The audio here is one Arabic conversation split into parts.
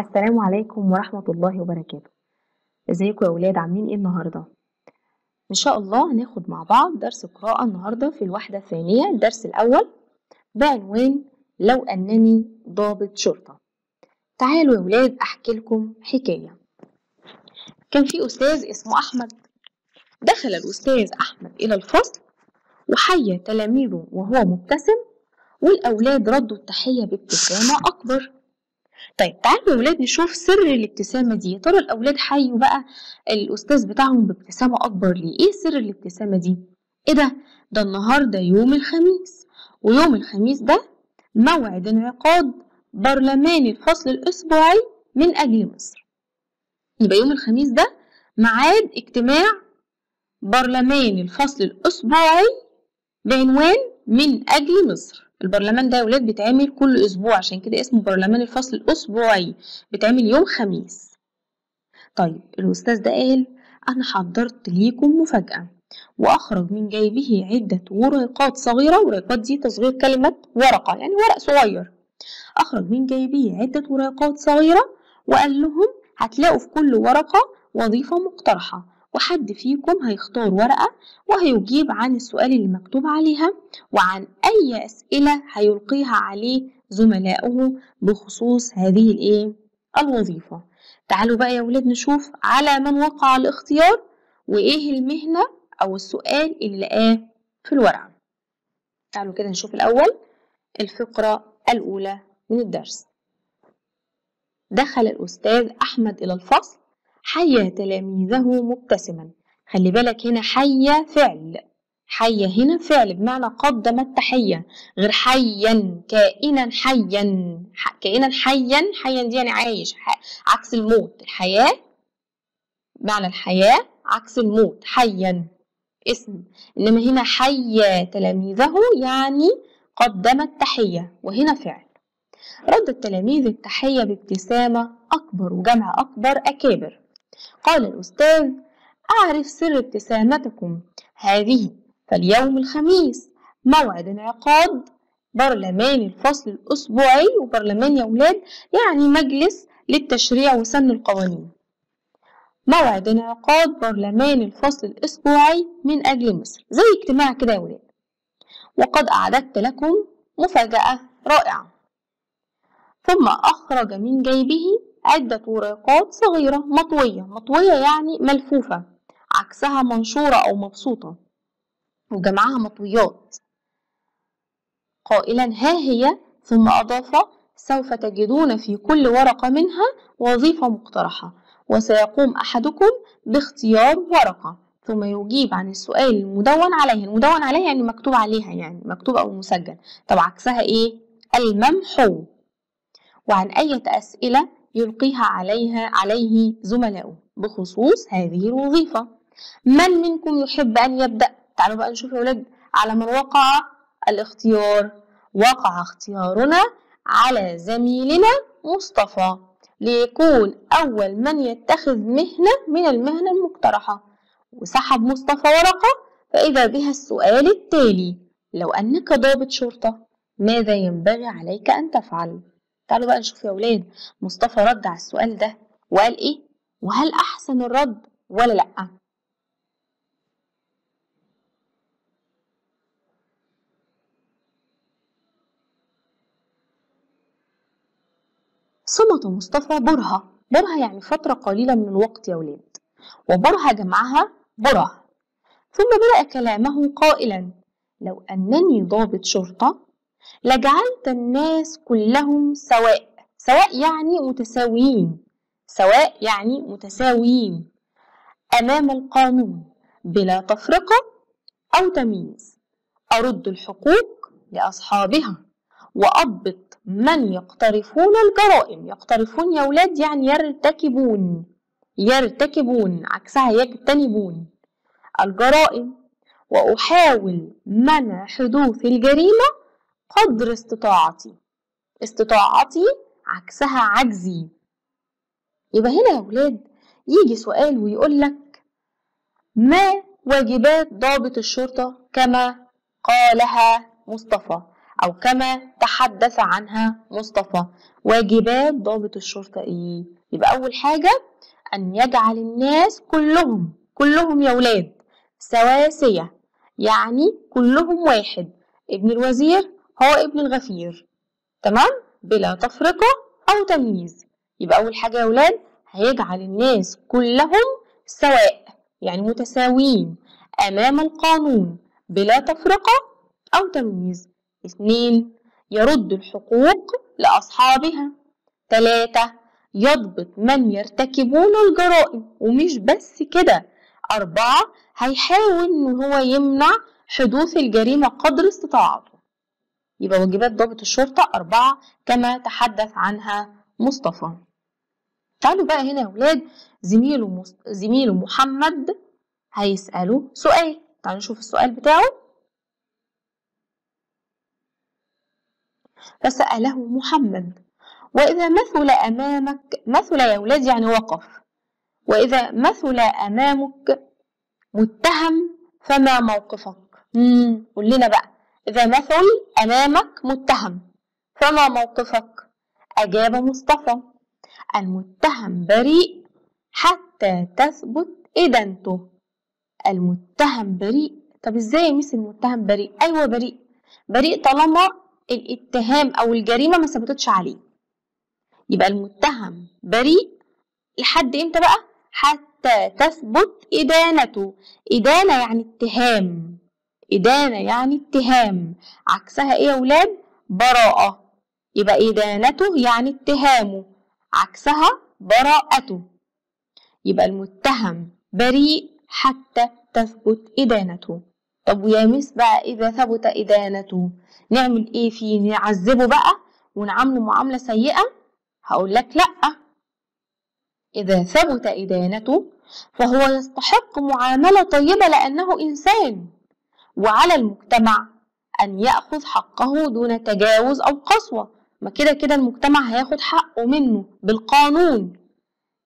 السلام عليكم ورحمة الله وبركاته. ازيكم يا ولاد؟ عاملين إيه النهاردة؟ إن شاء الله هناخد مع بعض درس قراءة النهاردة في الوحدة الثانية الدرس الأول بعنوان لو أنني ضابط شرطة. تعالوا يا ولاد أحكي لكم حكاية. كان في أستاذ اسمه أحمد. دخل الأستاذ أحمد إلى الفصل وحيا تلاميذه وهو مبتسم والأولاد ردوا التحية بابتسامة أكبر. طيب تعالوا يا ولاد نشوف سر الابتسامة دي يا ترى الأولاد حيوا بقى الأستاذ بتاعهم بابتسامة أكبر ليه إيه سر الابتسامة دي؟ إيه ده؟ ده النهاردة يوم الخميس ويوم الخميس ده موعد انعقاد برلمان الفصل الأسبوعي من أجل مصر يبقى يوم الخميس ده ميعاد اجتماع برلمان الفصل الأسبوعي بعنوان من أجل مصر البرلمان ده يا ولاد بيتعمل كل أسبوع عشان كده اسمه برلمان الفصل الاسبوعي بيتعمل يوم خميس. طيب الأستاذ ده قال أنا حضرت ليكم مفاجأة وأخرج من جيبه عدة ورقات صغيرة ورقات دي تصغير كلمة ورقة يعني ورق صغير. أخرج من جيبه عدة ورقات صغيرة وقال لهم هتلاقوا في كل ورقة وظيفة مقترحة وحد فيكم هيختار ورقة وهيجيب عن السؤال اللي مكتوب عليها وعن أي أسئلة هيلقيها عليه زملائه بخصوص هذه الإيه؟ الوظيفة. تعالوا بقى يا ولاد نشوف على من وقع الاختيار وإيه المهنة أو السؤال اللي لقاه في الورقة. تعالوا كده نشوف الأول الفقرة الأولى من الدرس. دخل الأستاذ أحمد إلى الفصل. حيا تلاميذه مبتسما. خلي بالك هنا حيا فعل. حيا هنا فعل بمعنى قدم التحية. غير حيا كائنا حيا. كائنا حيا حيا دي يعني عايش. عكس الموت. الحياة معنى الحياة عكس الموت. حيا اسم. إنما هنا حيا تلاميذه يعني قدم التحية وهنا فعل. رد التلاميذ التحية بابتسامة أكبر وجمع أكبر أكابر. قال الأستاذ أعرف سر ابتسامتكم هذه فاليوم الخميس موعد انعقاد برلمان الفصل الأسبوعي وبرلمان يا ولاد يعني مجلس للتشريع وسن القوانين. موعد انعقاد برلمان الفصل الأسبوعي من أجل مصر. زي اجتماع كده يا ولاد. وقد أعددت لكم مفاجأة رائعة. ثم أخرج من جيبه عدة ورقات صغيرة مطوية. مطوية يعني ملفوفة. عكسها منشورة أو مبسوطة. وجمعها مطويات. قائلا ها هي؟ ثم أضاف سوف تجدون في كل ورقة منها وظيفة مقترحة. وسيقوم أحدكم باختيار ورقة. ثم يجيب عن السؤال المدون عليه المدون عليه يعني مكتوب عليها يعني مكتوب أو مسجل. طب عكسها إيه؟ الممحو وعن أي أسئلة يلقيها عليها عليه زملاؤه بخصوص هذه الوظيفة. من منكم يحب أن يبدأ؟ تعالوا بقى نشوف يا ولاد على من وقع الاختيار. وقع اختيارنا على زميلنا مصطفى ليكون أول من يتخذ مهنة من المهن المقترحة. وسحب مصطفى ورقة فإذا بها السؤال التالي لو أنك ضابط شرطة ماذا ينبغي عليك أن تفعل؟ تعالوا بقى نشوف يا ولاد مصطفى رد على السؤال ده وقال إيه؟ وهل أحسن الرد ولا لأ؟ صمت مصطفى برهة. برهة يعني فترة قليلة من الوقت يا ولاد. وبرهة جمعها بره ثم بدأ كلامه قائلا لو أنني ضابط شرطة لجعلت الناس كلهم سواء سواء يعني متساويين سواء يعني متساويين أمام القانون بلا تفرقة أو تمييز. أرد الحقوق لأصحابها وأضبط من يقترفون الجرائم. يقترفون يا ولاد يعني يرتكبون يرتكبون عكسها يجتنبون الجرائم. وأحاول منع حدوث الجريمة قدر استطاعتي. استطاعتي عكسها عجزي. يبقى هنا يا ولاد يجي سؤال ويقول لك ما واجبات ضابط الشرطة كما قالها مصطفى أو كما تحدث عنها مصطفى؟ واجبات ضابط الشرطة إيه؟ يبقى أول حاجة أن يجعل الناس كلهم كلهم يا ولاد سواسية يعني كلهم واحد. ابن الوزير هو ابن الغفير. تمام؟ بلا تفرقة أو تمييز. يبقى أول حاجة يا ولاد هيجعل الناس كلهم سواء يعني متساويين أمام القانون. بلا تفرقة أو تمييز. اثنين يرد الحقوق لأصحابها. ثلاثة يضبط من يرتكبون الجرائم. ومش بس كده. أربعة هيحاول إن هو يمنع حدوث الجريمة قدر استطاعته. يبقى واجبات ضابط الشرطة أربعة كما تحدث عنها مصطفى. تعالوا بقى هنا يا ولاد زميله مص... زميله محمد هيسأله سؤال. تعالوا نشوف السؤال بتاعه. فسأله محمد وإذا مثل أمامك مثل يا ولاد يعني وقف. وإذا مثل أمامك متهم فما موقفك. قول لنا بقى. إذا مثل أمامك متهم فما موقفك؟ أجاب مصطفى. المتهم بريء حتى تثبت إدانته. المتهم بريء. طب إزاي يا ميس المتهم بريء؟ أيوه بريء. بريء طالما الاتهام أو الجريمة ما ثبتتش عليه. يبقى المتهم بريء لحد إمتى بقى؟ حتى تثبت إدانته. إدانة يعني اتهام. إدانة يعني اتهام. عكسها إيه يا ولاد؟ براءة. يبقى إدانته يعني اتهامه. عكسها براءته. يبقى المتهم بريء حتى تثبت إدانته. طب ويا مس بقى إذا ثبت إدانته نعمل إيه فيه نعذبه بقى؟ ونعامله معاملة سيئة؟ هقول لك لأ. إذا ثبت إدانته فهو يستحق معاملة طيبة لأنه إنسان. وعلى المجتمع أن يأخذ حقه دون تجاوز أو قسوة. ما كده كده المجتمع هياخد حقه منه بالقانون.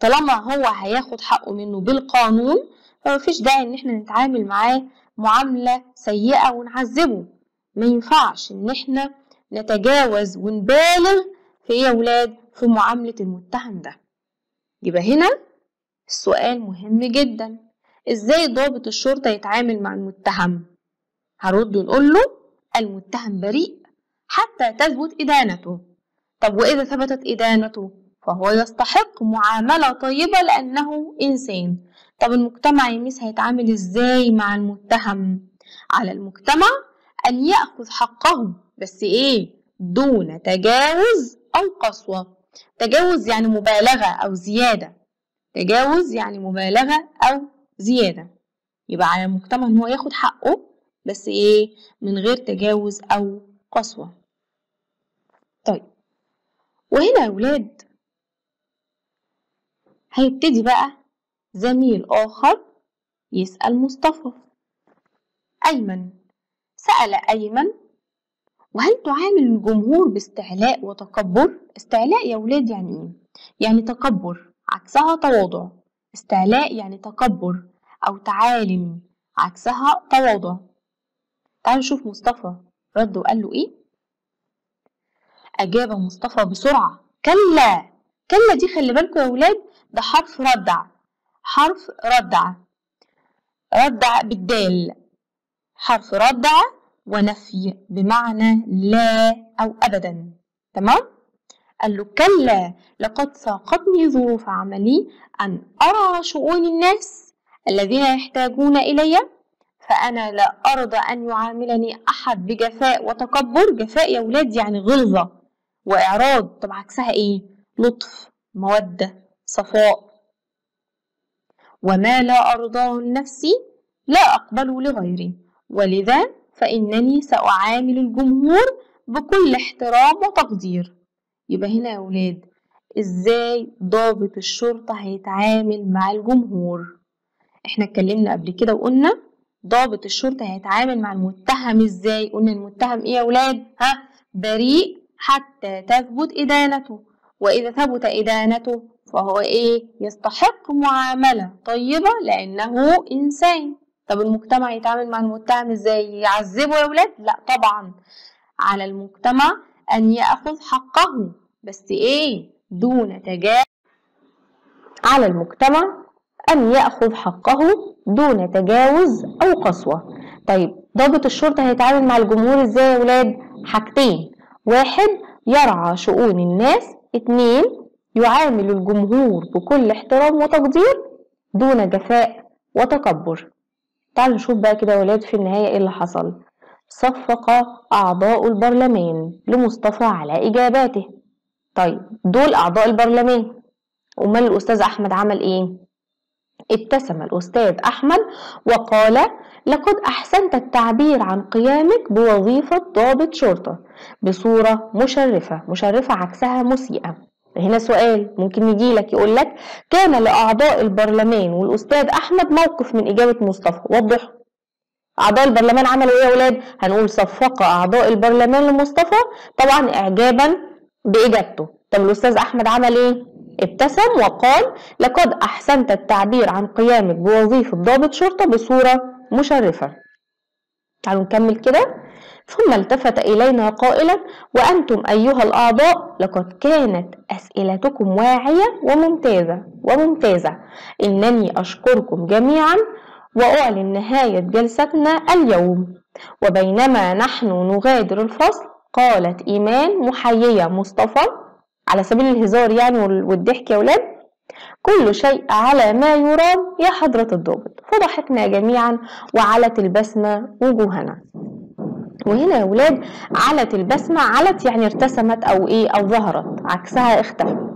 طالما هو هياخد حقه منه بالقانون فمفيش داعي إن إحنا نتعامل معاه معاملة سيئة ونعذبه. ما ينفعش إن إحنا نتجاوز ونبالغ في إيه يا ولاد؟ في معاملة المتهم ده. يبقى هنا السؤال مهم جدا. إزاي ضابط الشرطة يتعامل مع المتهم؟ هرد ونقول له المتهم بريء حتى تثبت إدانته. طب وإذا ثبتت إدانته؟ فهو يستحق معاملة طيبة لأنه إنسان. طب المجتمع يميس هيتعامل إزاي مع المتهم؟ على المجتمع أن يأخذ حقه بس إيه؟ دون تجاوز أو قسوة. تجاوز يعني مبالغة أو زيادة. تجاوز يعني مبالغة أو زيادة. يبقى على المجتمع إن هو ياخد حقه بس إيه من غير تجاوز أو قسوة طيب وهنا يا ولاد هيبتدي بقى زميل آخر يسأل مصطفى أيمن سأل أيمن وهل تعامل الجمهور باستعلاء وتكبر؟ استعلاء يا ولاد يعني إيه؟ يعني تكبر عكسها تواضع استعلاء يعني تكبر أو تعالم عكسها تواضع تعالوا نشوف مصطفى. رد وقال له إيه؟ أجاب مصطفى بسرعة. كلا كلا دي خلي بالكم يا ولاد ده حرف ردع حرف ردع. ردع بالدال. حرف ردع ونفي بمعنى لا أو أبدا. تمام؟ قال له كلا لقد ساقتني ظروف عملي أن أرى شؤون الناس الذين يحتاجون إلي فأنا لا أرضى أن يعاملني أحد بجفاء وتكبر. جفاء يا ولاد يعني غلظة وإعراض. طب عكسها إيه؟ لطف مودة صفاء. وما لا أرضاه لنفسي لا أقبله لغيري. ولذا فإنني سأعامل الجمهور بكل احترام وتقدير. يبقى هنا يا ولاد إزاي ضابط الشرطة هيتعامل مع الجمهور؟ إحنا اتكلمنا قبل كده وقلنا ضابط الشرطة هيتعامل مع المتهم إزاي؟ قلنا المتهم إيه يا ولاد؟ ها؟ بريء حتى تثبت إدانته. وإذا ثبت إدانته فهو إيه؟ يستحق معاملة طيبة لأنه إنسان. طب المجتمع يتعامل مع المتهم إزاي؟ يعذبه يا ولاد؟ لا طبعا. على المجتمع أن يأخذ حقه. بس إيه؟ دون تجاوز على المجتمع أن يأخذ حقه دون تجاوز أو قسوة. طيب ضابط الشرطة هيتعامل مع الجمهور إزاي يا ولاد؟ حاجتين. واحد يرعى شؤون الناس. اتنين يعامل الجمهور بكل احترام وتقدير دون جفاء وتكبر. تعالوا نشوف بقى كده يا ولاد في النهاية إيه اللي حصل. صفق أعضاء البرلمان لمصطفى على إجاباته. طيب دول أعضاء البرلمان. أمال الأستاذ أحمد عمل إيه؟ ابتسم الأستاذ أحمد وقال لقد أحسنت التعبير عن قيامك بوظيفة ضابط شرطة بصورة مشرفة مشرفة عكسها مسيئة هنا سؤال ممكن يجي لك يقول لك كان لأعضاء البرلمان والأستاذ أحمد موقف من إجابة مصطفى وضح أعضاء البرلمان عملوا إيه يا ولاد؟ هنقول صفق أعضاء البرلمان لمصطفى طبعا إعجابا بإجابته طب الأستاذ أحمد عمل إيه؟ ابتسم وقال لقد أحسنت التعبير عن قيامك بوظيفة ضابط شرطة بصورة مشرفة. تعالوا نكمل كده. ثم التفت إلينا قائلا وأنتم أيها الأعضاء لقد كانت أسئلتكم واعية وممتازة وممتازة. إنني أشكركم جميعا وأعلن نهاية جلستنا اليوم. وبينما نحن نغادر الفصل قالت إيمان محيية مصطفى على سبيل الهزار يعني والضحك يا ولاد كل شيء على ما يرام يا حضرة الضابط. فضحكنا جميعا وعلت البسمة وجوهنا. وهنا يا ولاد علت البسمة علت يعني ارتسمت أو إيه أو ظهرت عكسها اختفت.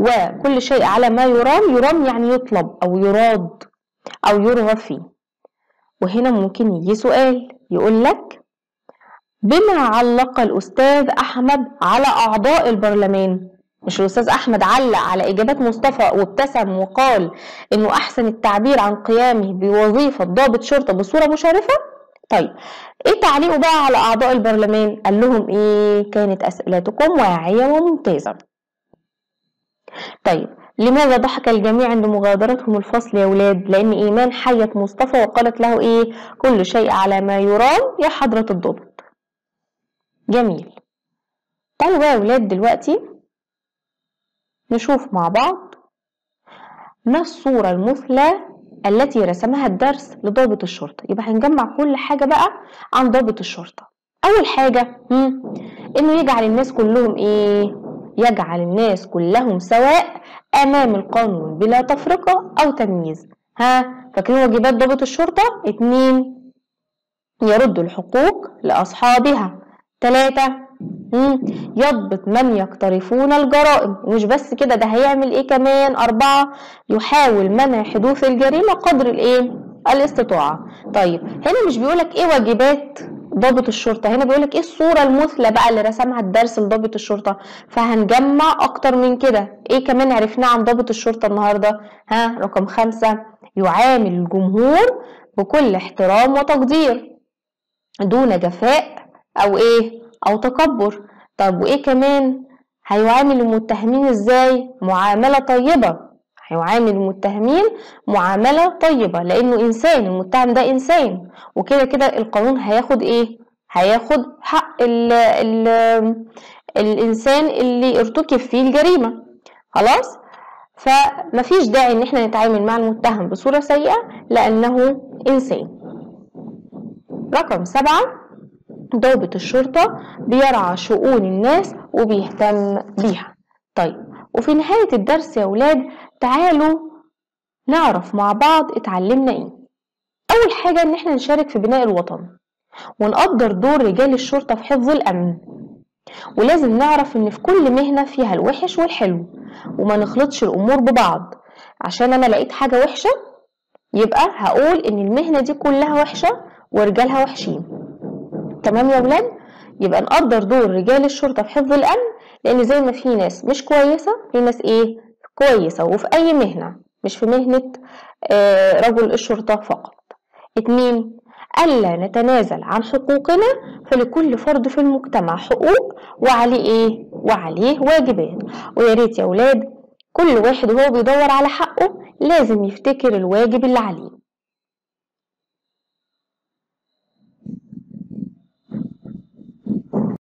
وكل شيء على ما يرام يرام يعني يطلب أو يراد أو يرغب فيه وهنا ممكن يجي سؤال يقول لك بما علق الأستاذ أحمد على أعضاء البرلمان. مش الأستاذ أحمد علق على إجابات مصطفى وابتسم وقال إنه أحسن التعبير عن قيامه بوظيفة ضابط شرطة بصورة مشرفة؟ طيب إيه تعليقه بقى على أعضاء البرلمان؟ قال لهم إيه؟ كانت أسئلتكم واعية وممتازة. طيب لماذا ضحك الجميع عند مغادرتهم الفصل يا ولاد؟ لأن إيمان حيت مصطفى وقالت له إيه؟ كل شيء على ما يرام يا حضرة الضبط جميل. تعالوا بقى يا ولاد دلوقتي نشوف مع بعض ما الصورة المثلى التي رسمها الدرس لضابط الشرطة. يبقى هنجمع كل حاجة بقى عن ضابط الشرطة. أول حاجة. إنه يجعل الناس كلهم إيه؟ يجعل الناس كلهم سواء أمام القانون بلا تفرقة أو تمييز. ها فاكرين واجبات ضابط الشرطة؟ اتنين يرد الحقوق لأصحابها. تلاتة. يضبط من يقترفون الجرائم. ومش بس كده ده هيعمل إيه كمان؟ أربعة. يحاول منع حدوث الجريمة قدر الإيه؟ الاستطاعة. طيب هنا مش بيقولك إيه واجبات ضابط الشرطة؟ هنا بيقولك إيه الصورة المثلى بقى اللي رسمها الدرس لضابط الشرطة؟ فهنجمع أكتر من كده. إيه كمان عرفناه عن ضابط الشرطة النهاردة؟ ها رقم خمسة. يعامل الجمهور بكل احترام وتقدير دون جفاء أو إيه؟ أو تكبر. طب وإيه كمان؟ هيعامل المتهمين إزاي؟ معاملة طيبة. هيعامل المتهمين معاملة طيبة لأنه إنسان المتهم ده إنسان. وكده كده القانون هياخد إيه؟ هياخد حق ال ال الإنسان اللي ارتكب فيه الجريمة. خلاص؟ فمفيش داعي إن إحنا نتعامل مع المتهم بصورة سيئة لأنه إنسان. رقم سبعة ضابط الشرطة بيرعى شؤون الناس وبيهتم بيها. طيب وفي نهاية الدرس يا ولاد تعالوا نعرف مع بعض اتعلمنا إيه. أول حاجة إن إحنا نشارك في بناء الوطن ونقدر دور رجال الشرطة في حفظ الأمن. ولازم نعرف إن في كل مهنة فيها الوحش والحلو وما نخلطش الأمور ببعض. عشان أنا لقيت حاجة وحشة يبقى هقول إن المهنة دي كلها وحشة ورجالها وحشين. تمام يا ولاد؟ يبقى نقدر دور رجال الشرطة في حفظ الأمن لأن زي ما في ناس مش كويسة في ناس إيه؟ كويسة وفي أي مهنة مش في مهنة آه رجل الشرطة فقط. اتنين ألا نتنازل عن حقوقنا فلكل فرد في المجتمع حقوق وعليه إيه؟ وعليه واجبات. ويا ريت يا ولاد كل واحد وهو بيدور على حقه لازم يفتكر الواجب اللي عليه.